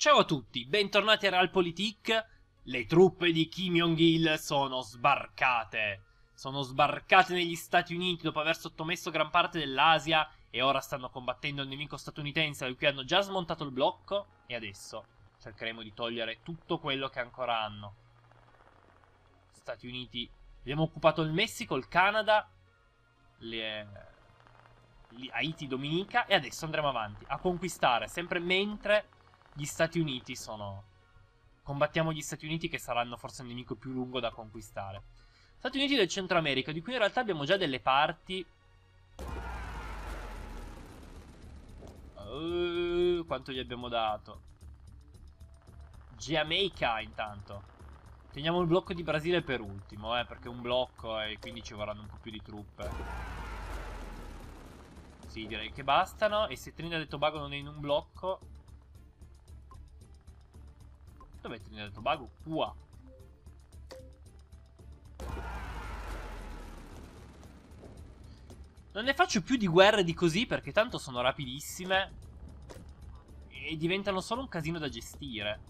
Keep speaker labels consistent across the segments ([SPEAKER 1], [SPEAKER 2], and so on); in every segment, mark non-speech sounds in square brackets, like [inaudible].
[SPEAKER 1] Ciao a tutti, bentornati a Realpolitik. Le truppe di Kim Jong-il sono sbarcate. Sono sbarcate negli Stati Uniti dopo aver sottomesso gran parte dell'Asia e ora stanno combattendo il nemico statunitense da cui hanno già smontato il blocco e adesso cercheremo di togliere tutto quello che ancora hanno. Stati Uniti. Abbiamo occupato il Messico, il Canada, le... Haiti, Dominica e adesso andremo avanti a conquistare sempre mentre gli Stati Uniti sono... Combattiamo gli Stati Uniti che saranno forse il nemico più lungo da conquistare. Stati Uniti del Centro America, di cui in realtà abbiamo già delle parti... Uh, quanto gli abbiamo dato? Giamaica intanto. Teniamo il blocco di Brasile per ultimo, eh, perché è un blocco e quindi ci vorranno un po' più di truppe. Sì, direi che bastano. E se Trinidad e Tobago non è in un blocco, Dov'è Trinidad e Tobago? Qua. Non ne faccio più di guerre di così perché tanto sono rapidissime e diventano solo un casino da gestire.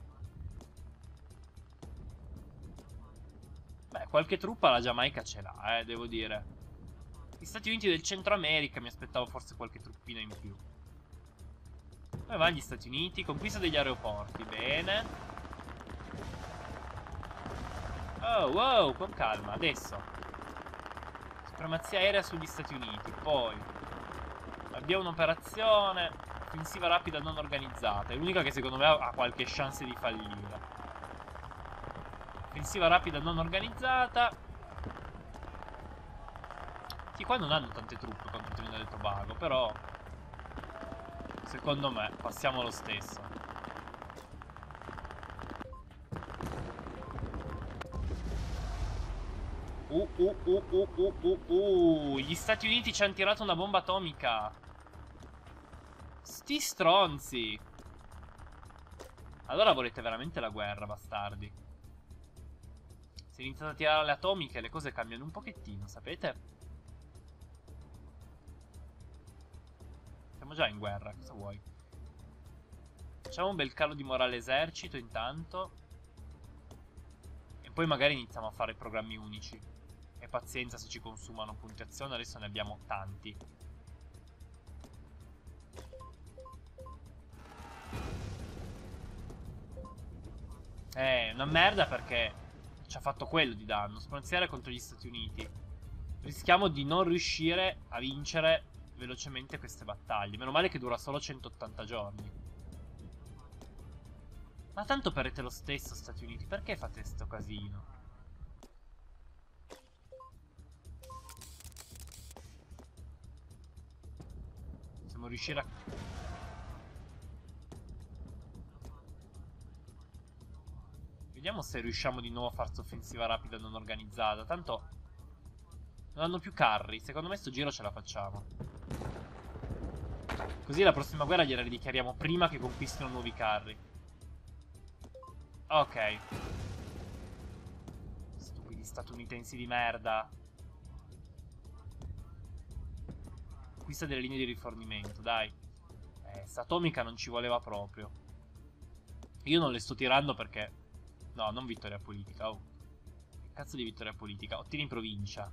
[SPEAKER 1] Beh, qualche truppa la Giamaica ce l'ha, eh, devo dire. Gli Stati Uniti del Centro America mi aspettavo forse qualche truppina in più. Dove vanno gli Stati Uniti? Conquista degli aeroporti, bene. Oh, wow, con calma, adesso. Supremazia aerea sugli Stati Uniti. Poi abbiamo un'operazione offensiva rapida non organizzata. È l'unica che secondo me ha qualche chance di fallire. Offensiva rapida non organizzata. Sì, qua non hanno tante truppe contro Trinidad del Tobago, però... Secondo me, passiamo lo stesso. Uh, uh, uh, uh, uh, uh, uh. Gli Stati Uniti ci hanno tirato una bomba atomica. Sti stronzi. Allora volete veramente la guerra, bastardi. Se iniziate a tirare le atomiche, le cose cambiano un pochettino, sapete? Siamo già in guerra, cosa vuoi? Facciamo un bel calo di morale esercito intanto. Poi magari iniziamo a fare programmi unici. E pazienza se ci consumano puntuazione, adesso ne abbiamo tanti. Eh, una merda perché ci ha fatto quello di danno. Spronziare contro gli Stati Uniti. Rischiamo di non riuscire a vincere velocemente queste battaglie. Meno male che dura solo 180 giorni. Ma tanto perete lo stesso, Stati Uniti. Perché fate sto casino? Dobbiamo riuscire a... Vediamo se riusciamo di nuovo a farsi offensiva rapida non organizzata. Tanto non hanno più carri. Secondo me sto giro ce la facciamo. Così la prossima guerra gliela ridichiariamo prima che conquistino nuovi carri. Ok. Stupidi statunitensi di merda. Conquista delle linee di rifornimento, dai. Eh, sta atomica non ci voleva proprio. Io non le sto tirando perché... No, non vittoria politica, oh. Cazzo di vittoria politica? Ottieni in provincia.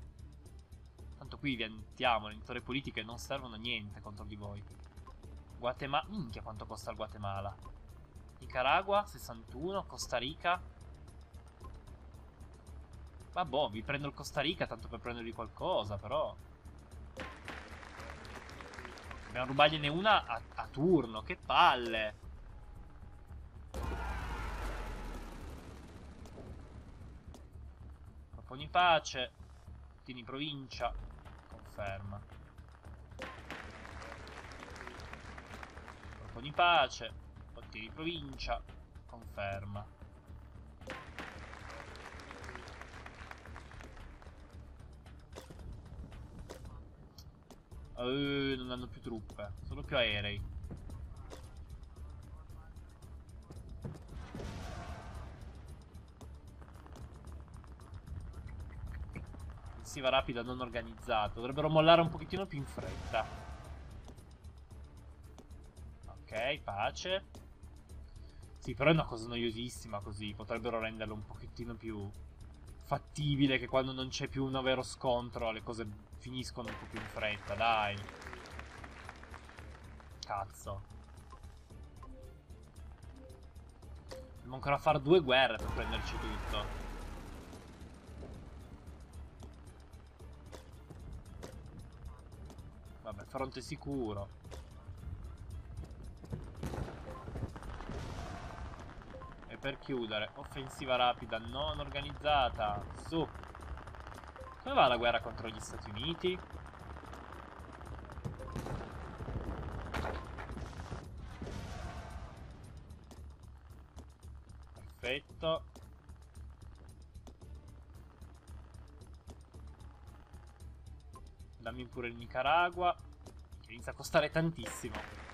[SPEAKER 1] Tanto qui vi antiamo, le vittorie politiche non servono a niente contro di voi. Guatemala... Minchia quanto costa il Guatemala. Nicaragua, 61. Costa Rica... Vabbè, vi prendo il Costa Rica tanto per prendervi qualcosa, però... Dobbiamo rubargliene una a, a turno. Che palle. Proponi pace. Tieni provincia. Conferma. Proponi pace. Ottieni provincia. Conferma. Uh, non hanno più truppe, solo più aerei. Offensiva rapida non organizzata. Dovrebbero mollare un pochettino più in fretta. Ok, pace. Sì, però è una cosa noiosissima così. Potrebbero renderlo un pochettino più fattibile che quando non c'è più un vero scontro le cose finiscono un po' più in fretta, dai. Cazzo. Dobbiamo ancora fare due guerre per prenderci tutto. Vabbè, fronte sicuro. E per chiudere, offensiva rapida non organizzata. Su. Come va la guerra contro gli Stati Uniti? Perfetto. Dammi pure il Nicaragua. Che inizia a costare tantissimo.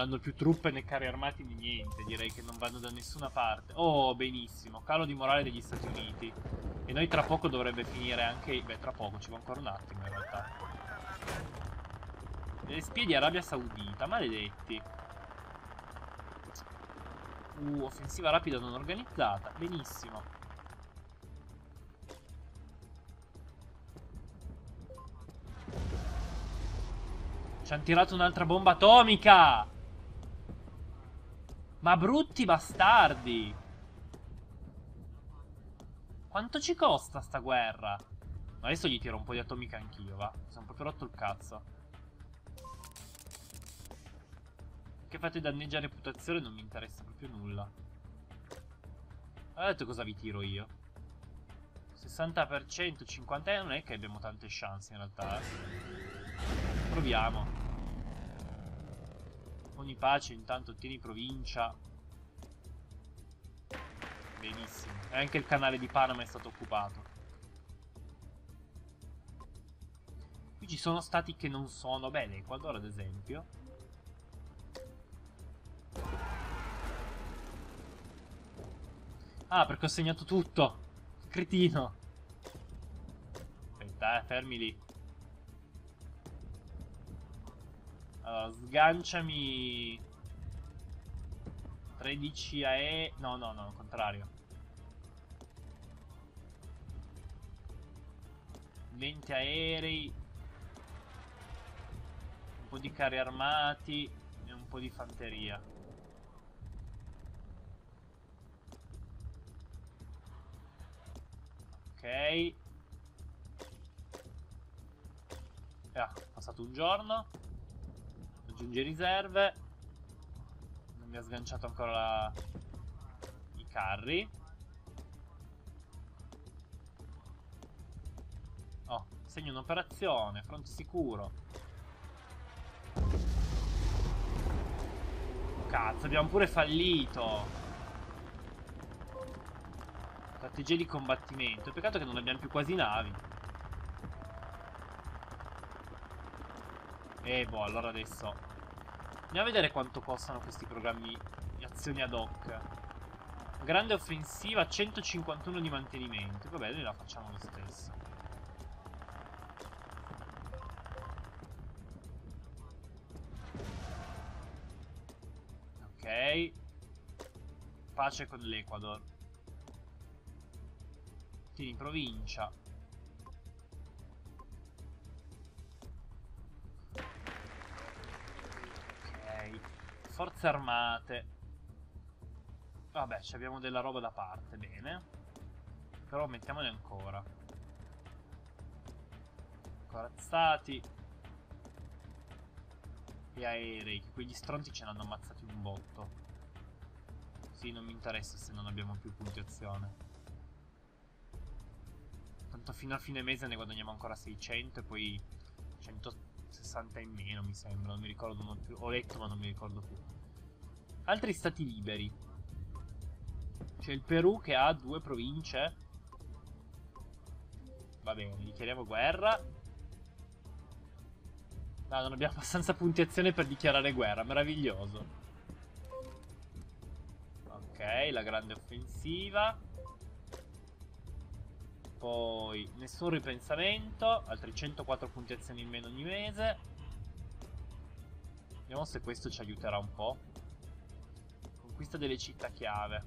[SPEAKER 1] Hanno più truppe né carri armati né niente. Direi che non vanno da nessuna parte. Oh, benissimo. Calo di morale degli Stati Uniti. E noi tra poco dovrebbe finire anche... Beh, tra poco, ci va ancora un attimo in realtà. Le spie di Arabia Saudita, maledetti. Uh, offensiva rapida non organizzata. Benissimo. Ci hanno tirato un'altra bomba atomica! Ma brutti bastardi! Quanto ci costa sta guerra? Adesso gli tiro un po' di atomica anch'io, va? Mi sono proprio rotto il cazzo. Che fate danneggia reputazione non mi interessa proprio nulla. Detto cosa vi tiro io. 60%, 50 non è che abbiamo tante chance in realtà. Eh. Proviamo. Ogni pace intanto ottieni provincia. Benissimo. E anche il canale di Panama è stato occupato. Qui ci sono stati che non sono... Beh, l'Ecuador ad esempio. Ah, perché ho segnato tutto. Cretino. Aspetta, eh, fermi lì. Allora, sganciami... 13 AE... No, no, no, al contrario. 20 aerei. Un po' di carri armati e un po' di fanteria. Ok. Ah, passato un giorno. Aggiunge riserve. Non mi ha sganciato ancora la... i carri. Oh, segno un'operazione, fronte sicuro. Cazzo, abbiamo pure fallito. Strategia di combattimento. Peccato che non abbiamo più quasi navi. E boh, allora adesso... Andiamo a vedere quanto costano questi programmi di azioni ad hoc. Grande offensiva, 151 di mantenimento. Vabbè, noi la facciamo lo stesso. Ok. Pace con l'Ecuador in provincia. Forze armate. Vabbè, abbiamo della roba da parte, bene. Però mettiamone ancora. Corazzati. E aerei, quegli stronti ce ne hanno ammazzati un botto. Sì, non mi interessa se non abbiamo più punti azione. Tanto fino a fine mese ne guadagniamo ancora 600 e poi 160 in meno mi sembra, non mi ricordo non più. Ho letto ma non mi ricordo più. Altri stati liberi. C'è il Perù che ha due province. Va bene, gli chiediamo guerra. No, non abbiamo [laughs] abbastanza punti azione per dichiarare guerra, meraviglioso. Ok, la grande offensiva. Poi nessun ripensamento, altri 104 punti azioni in meno ogni mese. Vediamo se questo ci aiuterà un po'. Conquista delle città chiave.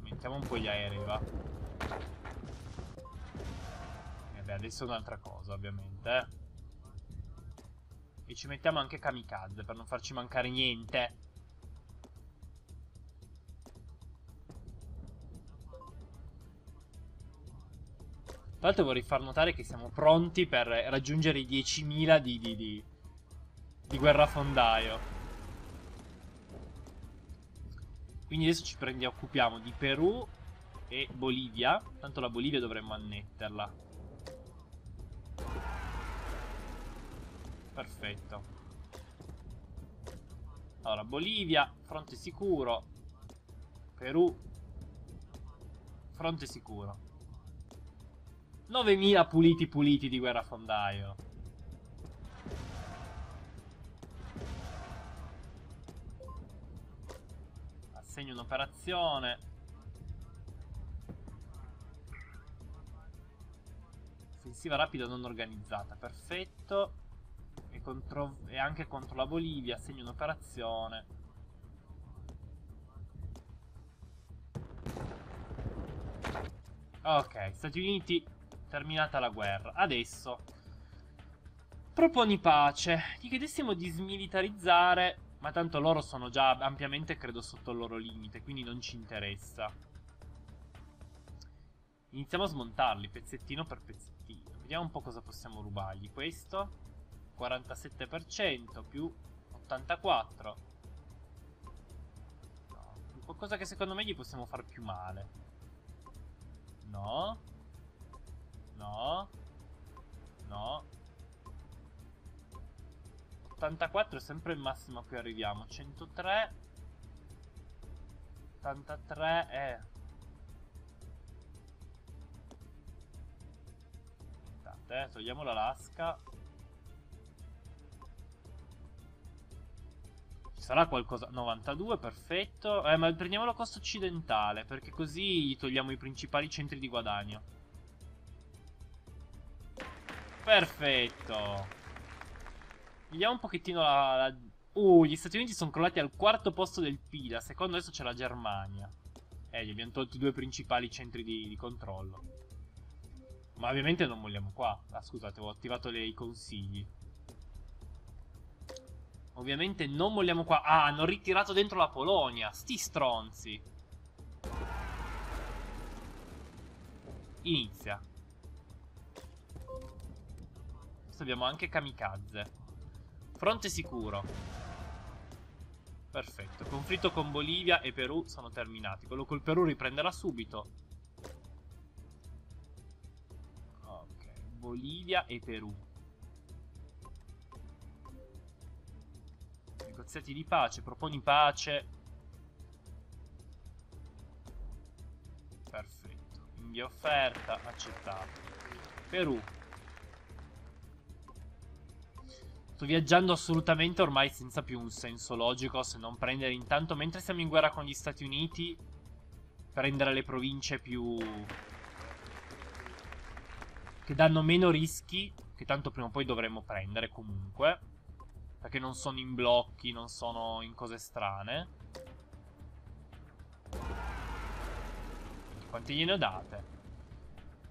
[SPEAKER 1] Aumentiamo un po' gli aerei, va. E beh, adesso un'altra cosa, ovviamente, eh. E ci mettiamo anche kamikaze per non farci mancare niente. Tra l'altro vorrei far notare che siamo pronti per raggiungere i 10.000 di, di, di, di guerrafondaio. Quindi adesso ci prendiamo, occupiamo di Perù e Bolivia. Tanto la Bolivia dovremmo annetterla. Perfetto. Allora, Bolivia, fronte sicuro. Perù, fronte sicuro. 9000 puliti puliti di guerrafondaio. Assegno un'operazione. Offensiva rapida non organizzata, perfetto contro, e anche contro la Bolivia segno un'operazione. Ok, Stati Uniti, terminata la guerra. Adesso proponi pace. Ti chiedessimo di smilitarizzare, ma tanto loro sono già ampiamente, credo, sotto il loro limite, quindi non ci interessa. Iniziamo a smontarli pezzettino per pezzettino. Vediamo un po' cosa possiamo rubargli. Questo. 47% più 84. No, qualcosa che secondo me gli possiamo fare più male. No. No. No. 84 è sempre il massimo a cui arriviamo. 103. 83 è... Aspettate, eh, togliamo l'Alaska. Sarà qualcosa... 92, perfetto. Eh, ma prendiamo la costa occidentale, perché così gli togliamo i principali centri di guadagno. Perfetto. Vediamo un pochettino la... la... Uh, gli Stati Uniti sono crollati al quarto posto del PIL. Secondo adesso c'è la Germania. Eh, gli abbiamo tolto i due principali centri di, di controllo. Ma ovviamente non molliamo qua. Ah, scusate, ho attivato le, i consigli. Ovviamente non molliamo qua. Ah, hanno ritirato dentro la Polonia. Sti stronzi. Inizia. Adesso abbiamo anche kamikaze. Fronte sicuro. Perfetto. Conflitto con Bolivia e Perù sono terminati. Quello col Perù riprenderà subito. Ok. Bolivia e Perù. Negoziati di pace, proponi pace. Perfetto. Invia offerta, accettato. Perù. Sto viaggiando assolutamente ormai senza più un senso logico se non prendere intanto, mentre siamo in guerra con gli Stati Uniti, prendere le province più... che danno meno rischi, che tanto prima o poi dovremmo prendere comunque. Perché non sono in blocchi, non sono in cose strane. Quanti gliene ho date?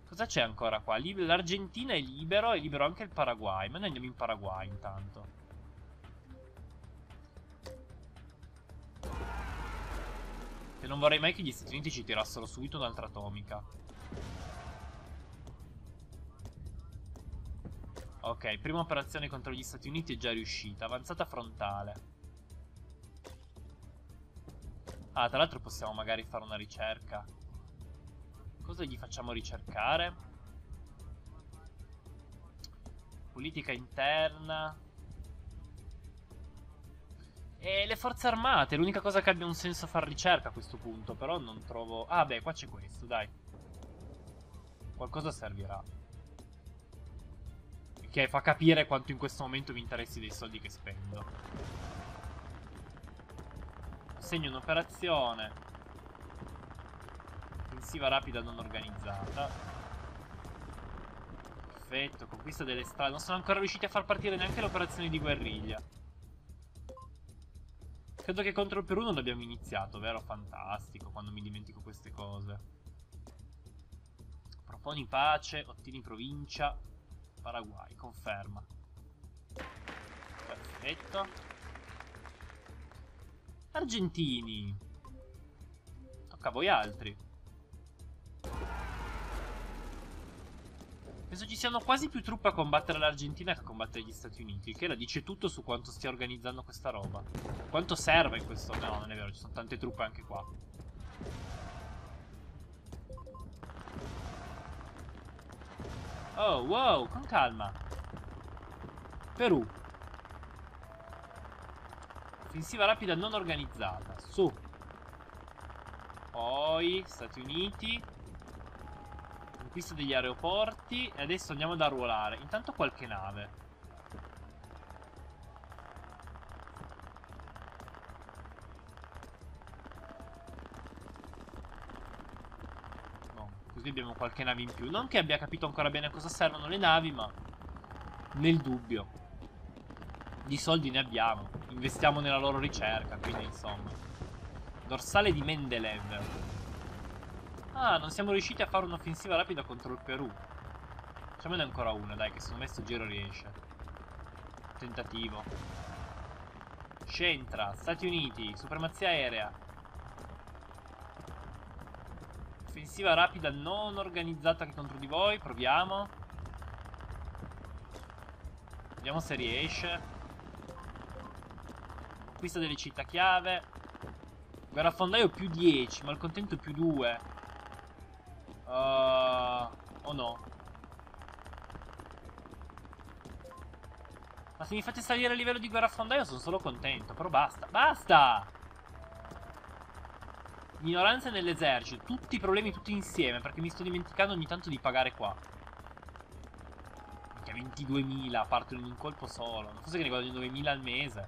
[SPEAKER 1] Cosa c'è ancora qua? L'Argentina è libero, è libero anche il Paraguay. Ma noi andiamo in Paraguay intanto. Che non vorrei mai che gli Stati Uniti ci tirassero subito un'altra atomica. Ok, prima operazione contro gli Stati Uniti è già riuscita. Avanzata frontale. Ah, tra l'altro possiamo magari fare una ricerca. Cosa gli facciamo ricercare? Politica interna. E le forze armate, l'unica cosa che abbia un senso fare ricerca a questo punto, però non trovo... Ah beh, qua c'è questo, dai. Qualcosa servirà Che fa capire quanto in questo momento mi interessi dei soldi che spendo. Segno un'operazione. Offensiva rapida non organizzata. Perfetto, conquista delle strade. Non sono ancora riusciti a far partire neanche le operazioni di guerriglia. Credo che contro il Perù non abbiamo iniziato, vero? Fantastico, quando mi dimentico queste cose. Proponi pace, ottieni provincia, Paraguay, conferma. Perfetto. Argentini. Tocca a voi altri. Penso ci siano quasi più truppe a combattere l'Argentina che a combattere gli Stati Uniti. Il che la dice tutto su quanto stia organizzando questa roba. Quanto serve in questo... No, non è vero, ci sono tante truppe anche qua. Oh, wow, con calma. Perù. Offensiva rapida non organizzata. Su. Poi, Stati Uniti conquista degli aeroporti e adesso andiamo ad arruolare. Intanto qualche nave. Così abbiamo qualche nave in più. Non che abbia capito ancora bene a cosa servono le navi, ma nel dubbio. Di soldi ne abbiamo. Investiamo nella loro ricerca, quindi insomma. Dorsale di Mendeleev. Ah, non siamo riusciti a fare un'offensiva rapida contro il Perù. Facciamone ancora una, dai, che secondo me sto giro riesce. Tentativo. Scentra, Stati Uniti, supremazia aerea. Offensiva rapida non organizzata contro di voi, proviamo. Vediamo se riesce. Conquista delle città chiave. Guerrafondaio più 10, malcontento più 2. Uh, oh no. Ma se mi fate salire a livello di guerrafondaio sono solo contento. Però basta. Basta! Ignoranza nell'esercito. Tutti i problemi tutti insieme. Perché mi sto dimenticando ogni tanto di pagare qua. Minchia, 22.000 partono in un colpo solo. Non fosse che ne guadagno 9.000 al mese.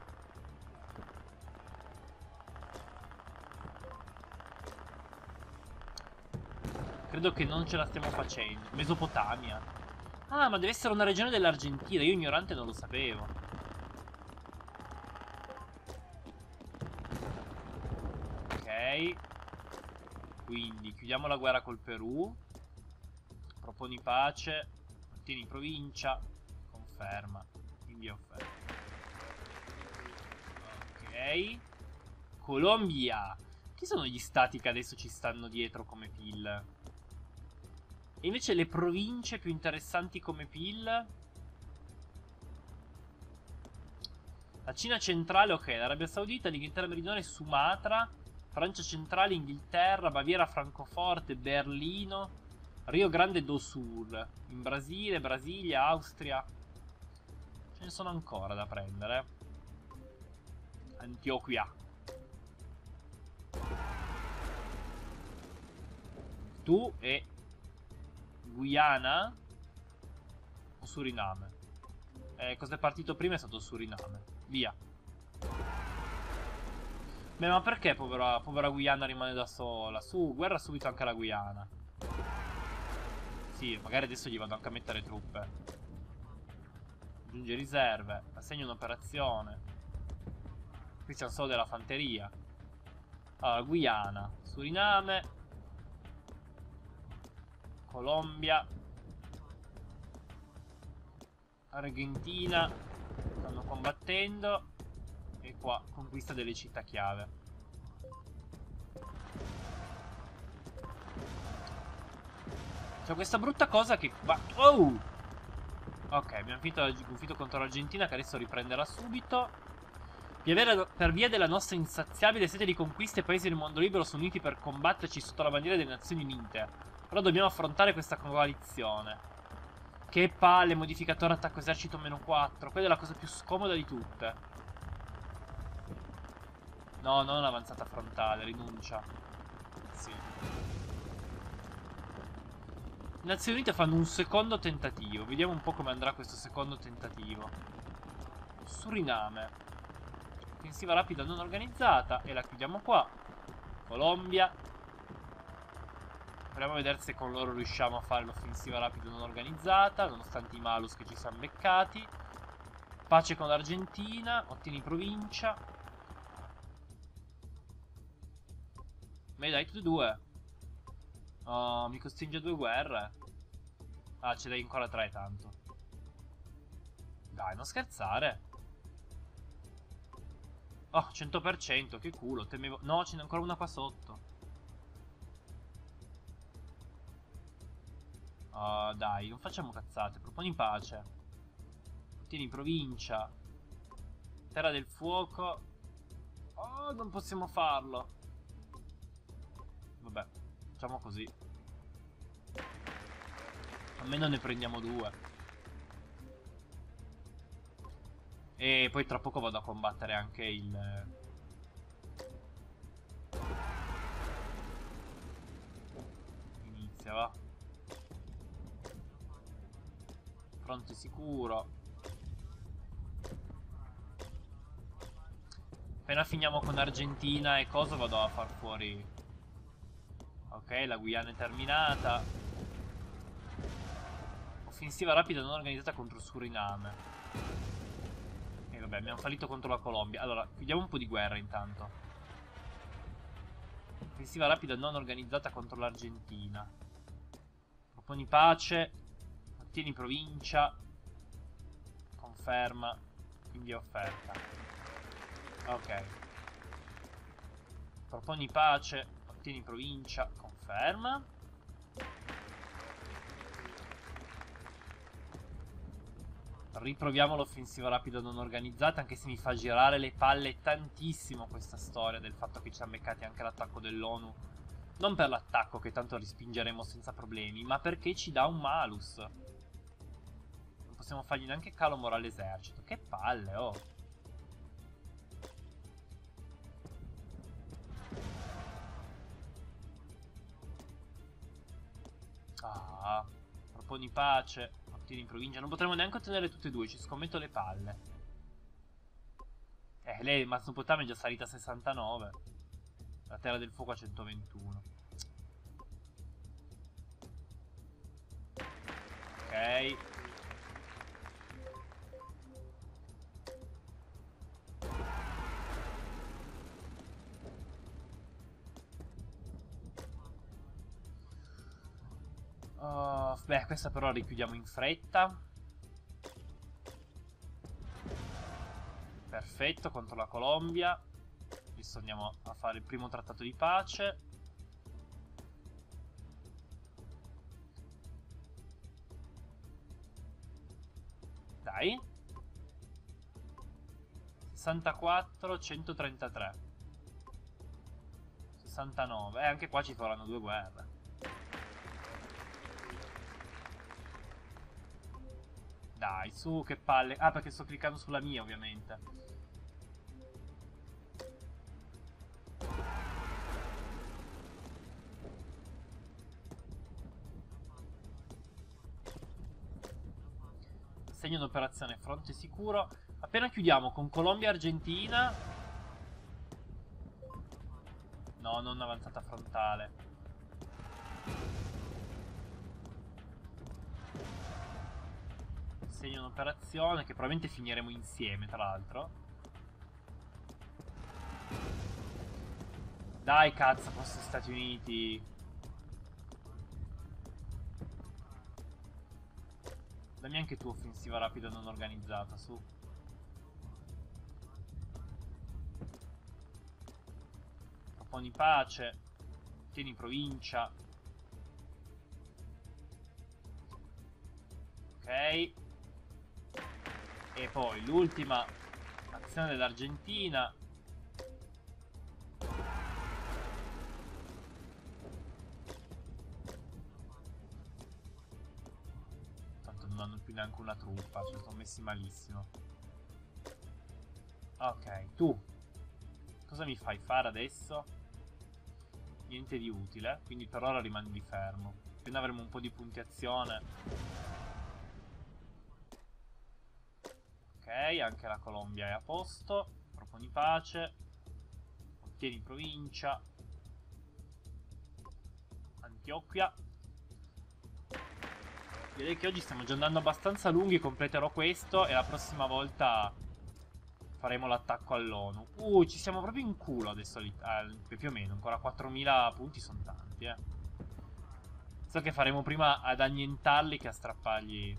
[SPEAKER 1] Credo che non ce la stiamo facendo. Mesopotamia. Ah, ma deve essere una regione dell'Argentina. Io ignorante non lo sapevo. Ok. Quindi, chiudiamo la guerra col Perù. Proponi pace. Ottieni provincia. Conferma. Invia offerta. Ok. Colombia. Chi sono gli stati che adesso ci stanno dietro come PIL? E invece le province più interessanti come PIL... La Cina centrale, ok, l'Arabia Saudita, l'Inghilterra meridionale, Sumatra, Francia centrale, Inghilterra, Baviera, Francoforte, Berlino, Rio Grande do Sul, in Brasile, Brasilia, Austria. Ce ne sono ancora da prendere. Antioquia. Tu e Guyana o Suriname? Eh, cosa è partito prima è stato Suriname. Via. Beh, ma perché povera, povera Guyana rimane da sola? Su, guerra subito anche la Guyana. Sì, magari adesso gli vado anche a mettere truppe. Aggiunge riserve. Assegno un'operazione. Qui siamo solo della fanteria. Allora, Guyana, Suriname, Colombia Argentina stanno combattendo e qua conquista delle città chiave c'è questa brutta cosa che va oh ok abbiamo finito conflitto contro l'Argentina che adesso riprenderà subito per via della nostra insaziabile sete di conquiste, i paesi del mondo libero sono uniti per combatterci sotto la bandiera delle Nazioni Unite. Però dobbiamo affrontare questa coalizione. Che palle, modificatore attacco esercito meno 4. Quella è la cosa più scomoda di tutte. No, non avanzata frontale, rinuncia. Sì. Nazioni Unite fanno un secondo tentativo. Vediamo un po' come andrà questo secondo tentativo. Suriname. Offensiva rapida non organizzata. E la chiudiamo qua. Colombia. Proviamo a vedere se con loro riusciamo a fare l'offensiva rapida non organizzata. Nonostante i malus che ci siamo beccati. Pace con l'Argentina. Ottieni provincia. Ma dai tutti e due. Oh, mi costringe a due guerre. Ah, ce l'hai ancora tre tanto. Dai, non scherzare. Oh, 100%, che culo, temevo... No, ce n'è ancora una qua sotto. Oh, dai, non facciamo cazzate, proponi pace. Ottieni provincia. Terra del fuoco. Oh, non possiamo farlo. Vabbè. Facciamo così. Almeno ne prendiamo due. E poi tra poco vado a combattere anche il... Inizia, va. Fronte sicuro. Appena finiamo con Argentina e cosa vado a far fuori Ok, la Guyana è terminata. Offensiva rapida non organizzata contro Suriname. E vabbè, abbiamo fallito contro la Colombia. Allora, chiudiamo un po' di guerra intanto. Offensiva rapida non organizzata contro l'Argentina. Proponi pace. Ottieni provincia. Conferma. Invia offerta. Ok. Proponi pace. Ottieni provincia. Conferma. Riproviamo l'offensiva rapida non organizzata, anche se mi fa girare le palle tantissimo questa storia del fatto che ci hanno beccati anche l'attacco dell'ONU. Non per l'attacco, che tanto rispingeremo senza problemi, ma perché ci dà un malus. Non possiamo fargli neanche calo morale all'esercito. Che palle, oh. Ah, proponi pace, ottieni in provincia. Non potremo neanche ottenere tutte e due, ci scommetto le palle. Eh, lei, Matsupotame è già salita a 69. La Terra del Fuoco a 121. Ok. Questa però la richiudiamo in fretta. Perfetto, contro la Colombia. Adesso andiamo a fare il primo trattato di pace. Dai. 64, 133. 69. Eh, anche qua ci faranno due guerre. Dai, su, che palle. Ah, perché sto cliccando sulla mia, ovviamente. Segno d'operazione fronte sicuro. Appena chiudiamo con Colombia e Argentina... No, non avanzata frontale. Segno un'operazione che probabilmente finiremo insieme, tra l'altro. Dai, cazzo, forse Stati Uniti. Dammi anche tu offensiva rapida non organizzata, su. Proponi pace. Tieni provincia. Ok. Poi l'ultima azione dell'Argentina. Tanto non hanno più neanche una truppa, ci sono messi malissimo. Ok, tu. Cosa mi fai fare adesso? Niente di utile, quindi per ora rimani fermo. Appena avremo un po' di puntiazione. Ok, anche la Colombia è a posto. Proponi pace. Ottieni provincia. Antioquia. Direi che oggi stiamo già andando abbastanza lunghi, completerò questo e la prossima volta faremo l'attacco all'ONU. Uh, ci siamo proprio in culo adesso, eh, più o meno, ancora 4000 punti sono tanti, eh. So che faremo prima ad annientarli che a strappargli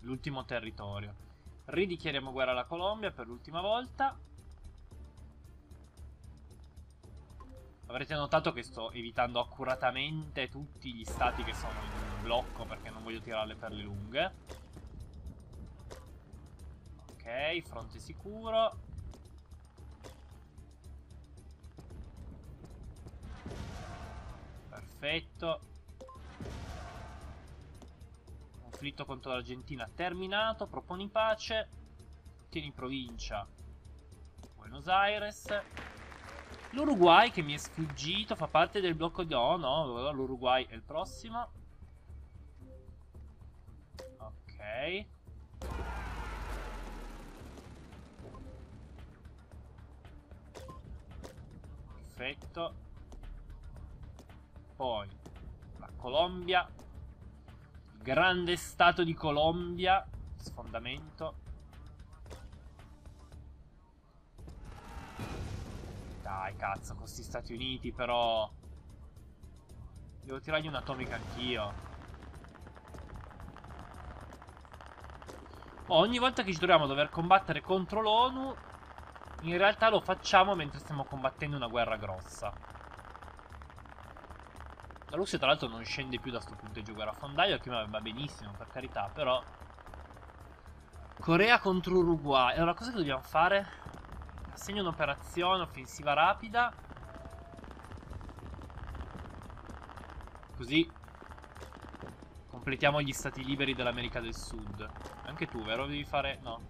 [SPEAKER 1] l'ultimo territorio. Ridichiariamo guerra alla Colombia per l'ultima volta. Avrete notato che sto evitando accuratamente tutti gli stati che sono in blocco perché non voglio tirarle per le lunghe. Ok, fronte sicuro. Perfetto. Conflitto contro l'Argentina terminato. Proponi pace. Tieni provincia. Buenos Aires. L'Uruguay che mi è sfuggito fa parte del blocco di... Oh no, l'Uruguay è il prossimo. Ok. Perfetto. Poi la Colombia. Grande stato di Colombia. Sfondamento. Dai, cazzo, con questi Stati Uniti, però... Devo tirargli un'atomica anch'io. Oh, ogni volta che ci troviamo a dover combattere contro l'ONU, in realtà lo facciamo mentre stiamo combattendo una guerra grossa. La Russia, tra l'altro, non scende più da sto punteggio guerrafondaio, che va benissimo, per carità, però... Corea contro Uruguay. Allora, cosa dobbiamo fare? Assegna un'operazione offensiva rapida. Così completiamo gli stati liberi dell'America del Sud. Anche tu, vero? Devi fare... No.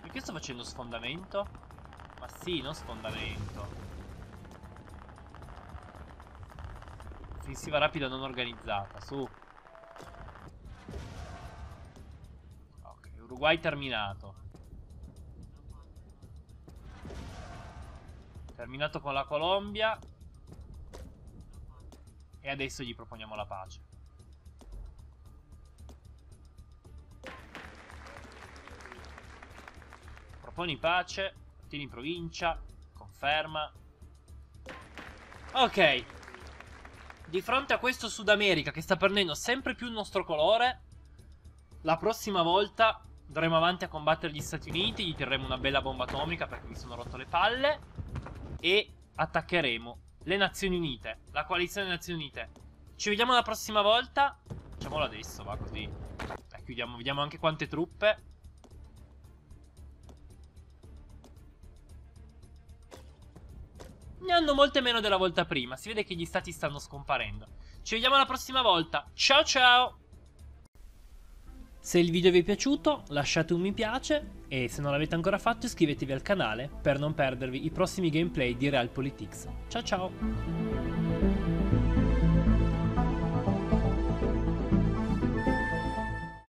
[SPEAKER 1] Perché sto facendo sfondamento? Ma sì, non sfondamento. Offensiva rapida non organizzata, su. Ok, Uruguay terminato. Terminato con la Colombia. E adesso gli proponiamo la pace. Proponi pace. Tieni provincia. Conferma. Ok. Di fronte a questo Sud America che sta prendendo sempre più il nostro colore, la prossima volta andremo avanti a combattere gli Stati Uniti, gli tireremo una bella bomba atomica perché mi sono rotto le palle e attaccheremo le Nazioni Unite, la coalizione delle Nazioni Unite. Ci vediamo la prossima volta. Facciamolo adesso, va così. Dai, chiudiamo, vediamo anche quante truppe. Ne hanno molte meno della volta prima. Si vede che gli stati stanno scomparendo. Ci vediamo la prossima volta. Ciao ciao! Se il video vi è piaciuto lasciate un mi piace e se non l'avete ancora fatto iscrivetevi al canale per non perdervi i prossimi gameplay di Realpolitik. Ciao ciao!